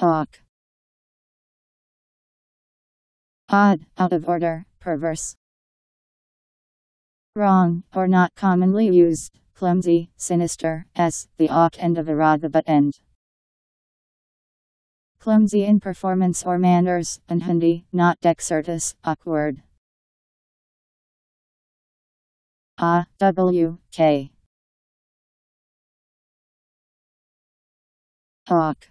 Awk. Odd, out of order, perverse. Wrong, or not commonly used, clumsy, sinister, s, the awk end of a rod the butt end. Clumsy in performance or manners, unhandy, not dexterous, awkward. A, W, K. Awk.